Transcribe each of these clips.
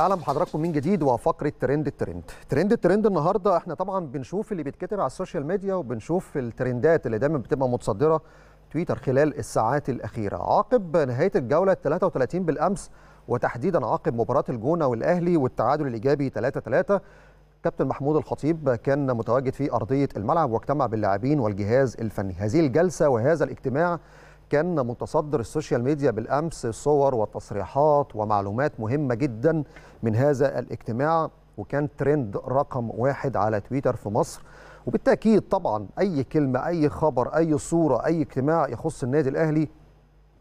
أهلا بحضراتكم من جديد وفقرة trend ال trend. trend ال trend النهارده إحنا طبعا بنشوف اللي بيتكتب على ال social media وبنشوف الترندات اللي دايما بتبقى متصدرة تويتر خلال الساعات الأخيرة. عقب نهاية الجولة 33 بالأمس وتحديدا عقب مباراة الجونة والأهلي والتعادل الإيجابي 3 3 كابتن محمود الخطيب كان متواجد في أرضية الملعب واجتمع باللاعبين والجهاز الفني. هذه الجلسة وهذا الاجتماع كان متصدر ال social media بالأمس صور وتصريحات ومعلومات مهمة جدا من هذا الاجتماع وكان ترند رقم واحد على تويتر في مصر وبالتأكيد طبعا أي كلمة أي خبر أي صورة أي اجتماع يخص النادي الأهلي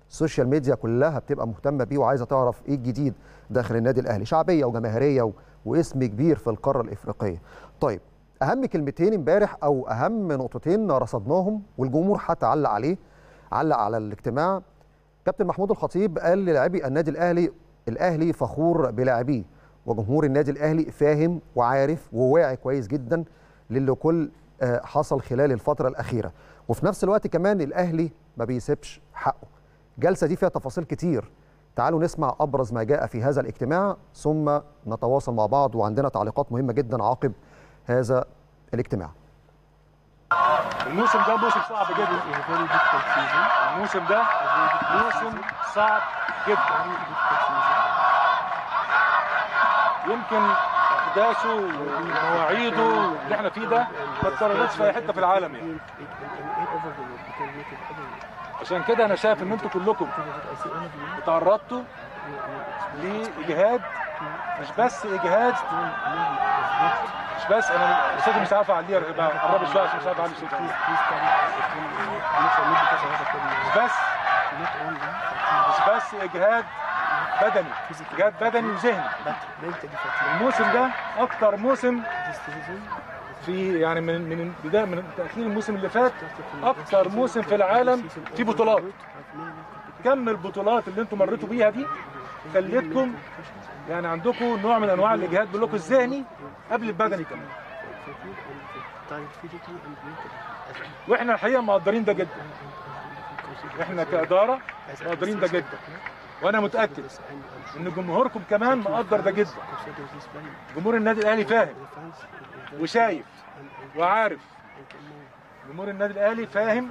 ال social media كلها بتبقى مهتمة بيه وعايزة تعرف إيه الجديد داخل النادي الأهلي شعبية وجماهيرية. واسم كبير في القارة الإفريقية طيب أهم كلمتين امبارح أو أهم نقطتين رصدناهم والجمهور حتى علق عليه علق على الاجتماع. كابتن محمود الخطيب قال للاعبي النادي الأهلي الأهلي فخور بلاعبيه وجمهور النادي الأهلي فاهم وعارف وواعي كويس جدا للي كل حصل خلال الفترة الأخيرة. وفي نفس الوقت كمان الأهلي ما بيسيبش حقه. الجلسه دي فيها تفاصيل كتير. تعالوا نسمع أبرز ما جاء في هذا الاجتماع ثم نتواصل مع بعض وعندنا تعليقات مهمة جدا عقب هذا الاجتماع. الموسم ده موسم صعب جدا. الموسم ده موسم صعب جدا. يمكن إحداثه ومواعيده اللي إحنا فيه ده ما اتكررتش في أي حتة في العالم يعني. عشان كده أنا شايف إن أنتوا كلكم تعرضتوا لإجهاد مش بس إجهاد مش بس أنا صوتي مش عارف اعليه قرب شوية عشان مش عارف اعلي صوتي مش بس مش بس إجهاد بدني. إجهاد بدني وذهني. الموسم ده أكتر موسم في يعني من من بدايه من تأخير الموسم اللي فات أكتر موسم في العالم في بطولات. كم البطولات اللي أنتم مريتوا بيها دي؟ خلتكم يعني عندكم نوع من أنواع الإجهاد لكم الذهني قبل البدني كمان. وإحنا الحقيقة مقدرين ده جدا. إحنا كإدارة مقدرين ده جدا. وأنا متأكد إن جمهوركم كمان مقدر ده جدا. جمهور النادي الأهلي فاهم وشايف وعارف. جمهور النادي الأهلي فاهم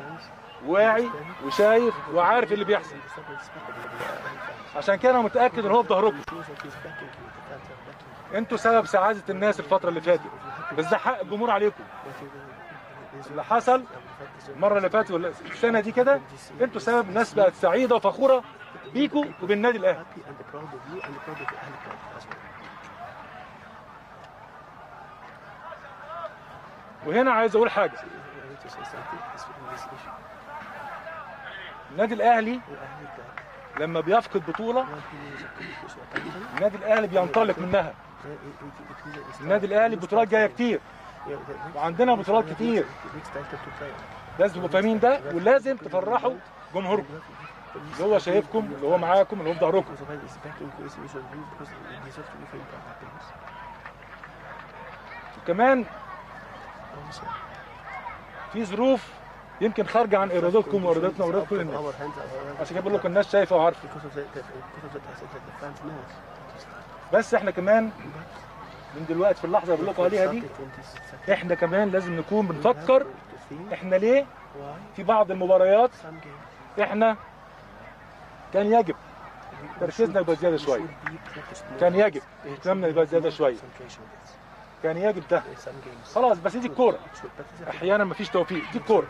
واعي وشايف وعارف اللي بيحصل. عشان كده أنا متأكد إن هو في ظهركم. أنتوا سبب سعادة الناس الفترة اللي فاتت. بس ده حق الجمهور عليكم. اللي حصل المرة اللي فاتت ولا السنة دي كده أنتوا سبب الناس بقت سعيدة وفخورة بيكوا وبالنادي الأهلي. وهنا عايز أقول حاجة. النادي الاهلي لما بيفقد بطوله النادي الاهلي بينطلق منها النادي الاهلي بطولات جاية كتير وعندنا بطولات كتير لازم تبقوا فاهمين ده ولازم تفرحوا جمهوركم اللي هو شايفكم اللي هو معاكم اللي هو في ظهركم وكمان في ظروف يمكن خارجة عن إرادتكم وإرادتنا وارادة كل الناس عشان كده بقول لكم الناس شايفة وعارفة. بس إحنا كمان من دلوقتي في اللحظة اللي بقول لكم عليها دي إحنا كمان لازم نكون بنفكر إحنا ليه في بعض المباريات إحنا كان يجب تركيزنا يبقى زيادة شوية. كان يجب اهتمامنا يبقى زيادة شوية. كان يجب ده خلاص بس دي الكورة. أحيانا مفيش توفيق. دي الكورة.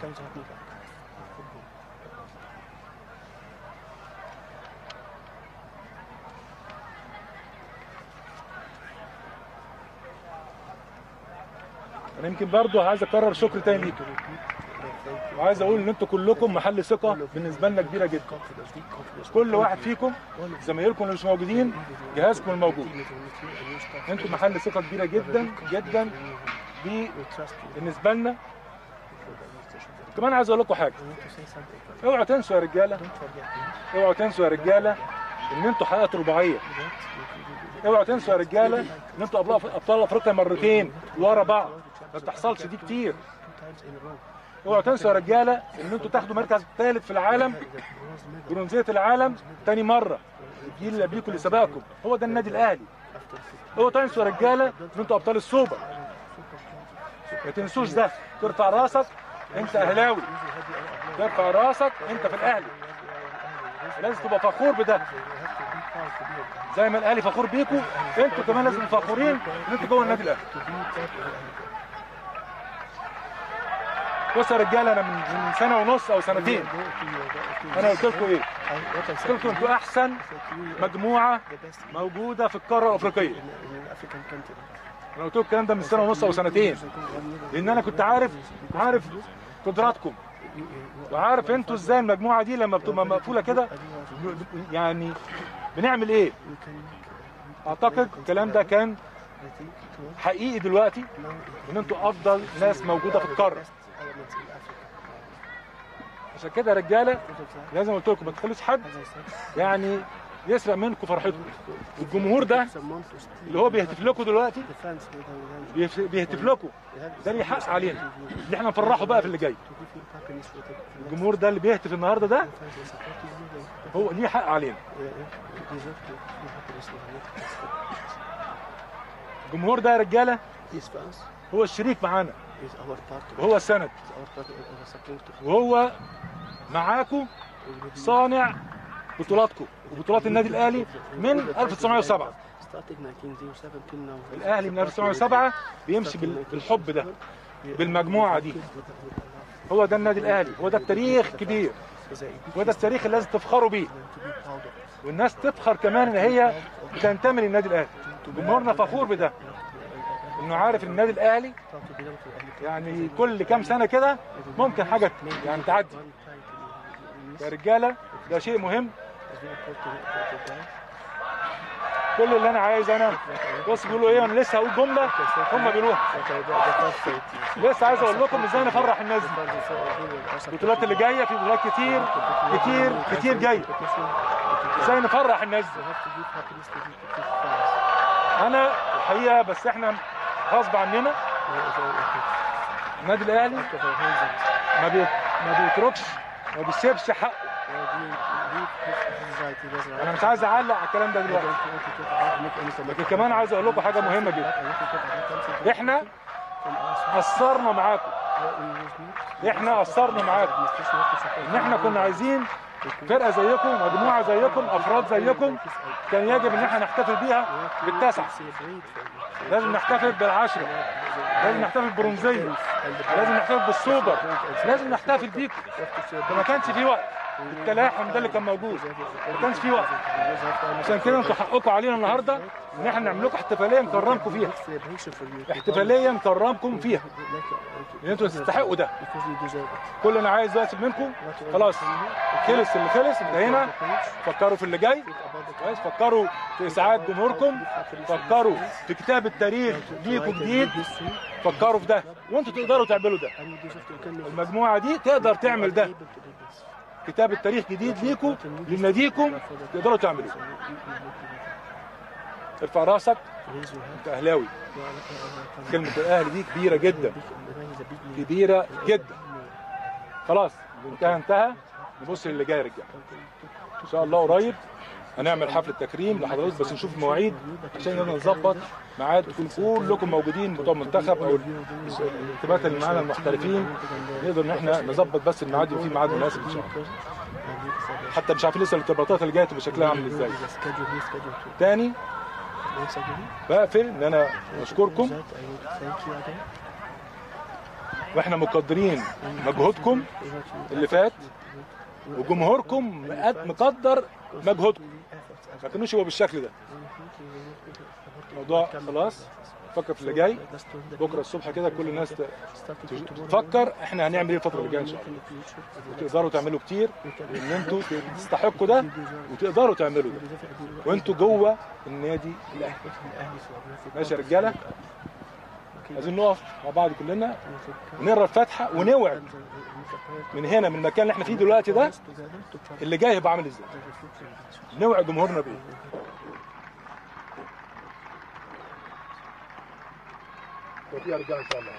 أنا يمكن برضو عايز أكرر شكر تاني. ليكم وعايز أقول ان أنتوا كلكم محل ثقة بالنسبة لنا كبيرة جدا. كل واحد فيكم زمايلكم اللي مش موجودين جهازكم الموجود. أنتوا محل ثقة كبيرة جدا جدا بالنسبة لنا. كمان عايز أقول لكم حاجة. اوعوا تنسوا يا رجالة اوعوا تنسوا يا رجالة ان أنتوا حققتوا رباعية. اوعوا تنسوا يا رجالة ان أنتوا أبطال أفريقيا مرتين ورا بعض. ما بتحصلش دي كتير. اوعوا تنسوا يا رجاله ان أنتوا تاخدوا مركز ثالث في العالم برونزية العالم تاني مرة. الجيل اللي قبليكم اللي سبقكم هو ده النادي الأهلي. اوعوا تنسوا يا رجاله ان أنتوا أبطال السوبر. ما تنسوش ده. ترفع راسك انت أهلاوي. ترفع راسك انت في الأهلي. لازم تبقى فخور بده. زي ما الأهلي فخور بيكم أنتوا كمان لازم فخورين ان أنتوا جوه النادي الأهلي. بصوا يا رجاله أنا من سنة ونص أو سنتين. أنا قلت لكم إيه؟ قلت لكم أنتوا أحسن مجموعة موجودة في القارة الأفريقية. أنا قلت لكم الكلام ده من سنة ونص أو سنتين. لأن أنا كنت عارف عارف قدراتكم. وعارف أنتوا إزاي المجموعة دي لما بتبقى مقفولة كده يعني بنعمل إيه؟ أعتقد الكلام ده كان حقيقي دلوقتي إن أنتوا أفضل ناس موجودة في القارة. عشان كده يا رجالة لازم قلت لكم ما تخلوش حد يعني يسرق منكم فرحتكم. الجمهور ده اللي هو بيهتف لكم دلوقتي بيهتف لكم. ده ليه حق علينا. اللي إحنا نفرحه بقى في اللي جاي. الجمهور ده اللي بيهتف النهارده ده هو ليه حق علينا. الجمهور ده يا رجالة هو الشريك معانا. وهو السند. وهو معاكم صانع بطولاتكم وبطولات النادي الأهلي من 1907 الأهلي من 1907 بيمشي بال- بالحب ده بالمجموعة دي. هو ده النادي الأهلي هو ده التاريخ كبير. هو ده التاريخ اللي لازم تفخروا بيه. والناس تفخر كمان إن هي بتنتمي للنادي الأهلي. جمهورنا فخور بده. انه عارف النادي الاهلي. يعني كل كام سنة كده ممكن حاجة يعني تعدي. يا رجالة ده شيء مهم. كل اللي أنا عايز أنا. بص بيقولوا إيه أنا لسه هقول جملة هم بيقولوها. لسه عايز أقول لكم إزاي نفرح الناس دي. البطولات اللي جاية في بطولات كتير كتير كتير جاية. إزاي نفرح الناس دي؟ أنا الحقيقة بس إحنا غصب عننا. النادي الأهلي ما بي... ما بيتركش ما بيسيبش حقه. أنا مش عايز أعلق على الكلام ده دلوقتي. لكن كمان عايز أقول لكم حاجة مهمة جدا. إحنا قصرنا معاكم. إحنا قصرنا معاكم. إن إحنا كنا عايزين فرقة زيكم مجموعة زيكم أفراد زيكم كان يجب إن إحنا نحتفل بيها بالتاسعة. لازم نحتفل بالعشرة لازم نحتفل بالبرونزيه لازم نحتفل بالسوبر لازم نحتفل بيكم وما كانش في وقت. التلاحم ده اللي كان موجود. ما كانش في وقت. عشان كده أنتوا حقكم علينا النهارده إن إحنا نعمل لكم احتفالية نكرمكم فيها. احتفالية نكرمكم فيها. لأن أنتوا تستحقوا ده. كل اللي أنا عايز دلوقتي منكم. خلاص. خلص اللي خلص انتهينا فكروا في اللي جاي. كويس. فكروا في إسعاد جمهوركم. فكروا في كتاب التاريخ ليكم جديد. فكروا في ده. وانتوا تقدروا تعملوا ده. المجموعة دي تقدر تعمل ده. كتاب التاريخ جديد ليكم لناديكم تقدروا تعملوه. ارفع راسك. انت أهلاوي. كلمة الأهلي دي كبيرة جدا. كبيرة جدا. خلاص انتهى انتهى. نبص للي جاي رجاله إن شاء الله قريب. هنعمل حفله تكريم لحضرتك بس نشوف المواعيد عشان نقدر نظبط ميعاد تكون كلكم موجودين بتوع المنتخب أو الانتخابات اللي معانا المحترفين نقدر إن إحنا نظبط بس الميعاد وفي ميعاد مناسب إن شاء الله. حتى مش عارفين لسه الارتباطات اللي جاية شكلها عامل إزاي. تاني بقفل إن أنا أشكركم وإحنا مقدرين مجهودكم اللي فات وجمهوركم مقد- مقدر مجهودكم. ما كانوش هو بالشكل ده. الموضوع خلاص. فكر في اللي جاي. بكرة الصبح كده كل الناس تفكر إحنا هنعمل إيه الفترة اللي جاية إن شاء الله. وتقدروا تعملوا كتير لأن أنتوا تستحقوا ده وتقدروا تعملوا ده. وانتوا جوه النادي الأهلي. ماشي يا رجالة. عايزين نقف مع بعض كلنا ونقرأ الفاتحة ونوعد من هنا من المكان اللي إحنا فيه دلوقتي ده اللي جاي هيبقى عامل إزاي. نوعد جمهورنا بيه يا رجاله إن شاء الله.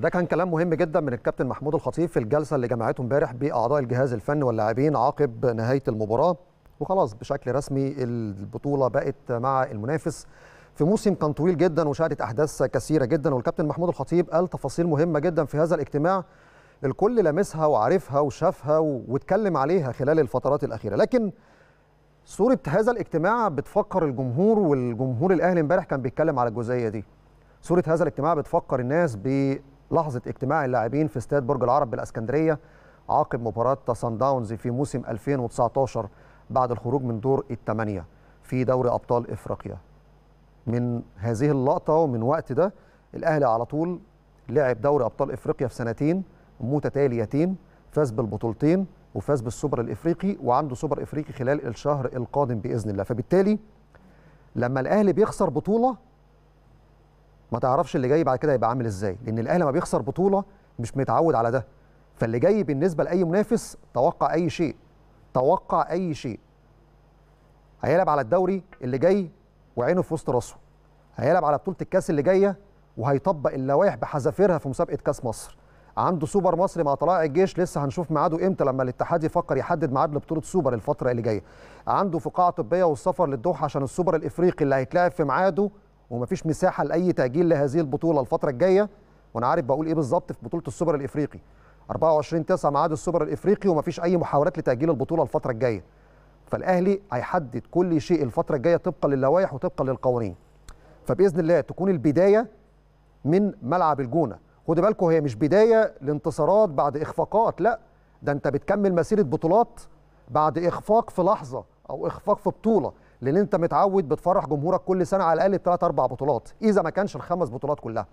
ده كان كلام مهم جدا من الكابتن محمود الخطيب في الجلسة اللي جمعته امبارح بأعضاء الجهاز الفني واللاعبين عقب نهاية المباراة. وخلاص بشكل رسمي البطولة بقت مع المنافس في موسم كان طويل جدا وشهدت أحداث كثيرة جدا. والكابتن محمود الخطيب قال تفاصيل مهمة جدا في هذا الاجتماع الكل لمسها وعارفها وشافها واتكلم عليها خلال الفترات الأخيرة. لكن صورة هذا الاجتماع بتفكر الجمهور والجمهور الأهلي امبارح كان بيتكلم على الجزئية دي. صورة هذا الاجتماع بتفكر الناس بلحظه اجتماع اللاعبين في استاد برج العرب بالإسكندرية عقب مباراة سان داونز في موسم 2019 بعد الخروج من دور الثمانيه في دوري أبطال إفريقيا. من هذه اللقطة ومن وقت ده الأهلي على طول لعب دوري أبطال إفريقيا في سنتين متتاليتين فاز بالبطولتين وفاز بالسوبر الإفريقي وعنده سوبر إفريقي خلال الشهر القادم بإذن الله. فبالتالي لما الأهلي بيخسر بطولة ما تعرفش اللي جاي بعد كده هيبقى عامل إزاي لأن الأهلي لما بيخسر بطولة مش متعود على ده. فاللي جاي بالنسبة لأي منافس توقع أي شيء توقع أي شيء. هيلعب على الدوري اللي جاي وعينه في وسط راسه. هيلعب على بطولة الكاس اللي جاية وهيطبق اللوائح بحذافيرها في مسابقة كاس مصر. عنده سوبر مصري مع طلائع الجيش لسه هنشوف ميعاده إمتى لما الاتحاد يفكر يحدد ميعاد لبطولة سوبر الفترة اللي جاية. عنده فقاعة طبية والسفر للدوحة عشان السوبر الإفريقي اللي هيتلعب في ميعاده ومفيش مساحة لأي تأجيل لهذه البطولة الفترة الجاية. وأنا عارف بقول إيه بالظبط في بطولة السوبر الإفريقي. 24 9 ميعاد السوبر الإفريقي ومفيش أي محاولات لتأجيل البطولة الفترة الجاية. فالأهلي هيحدد كل شيء الفترة الجاية طبقا للوائح وطبقا للقوانين. فبإذن الله تكون البداية من ملعب الجونة. خدوا بالكم هي مش بداية لانتصارات بعد إخفاقات لا. ده أنت بتكمل مسيرة بطولات بعد إخفاق في لحظة أو إخفاق في بطولة. لأن أنت متعود بتفرح جمهورك كل سنة على الأقل بثلاث أربع بطولات. إذا ما كانش الخمس بطولات كلها.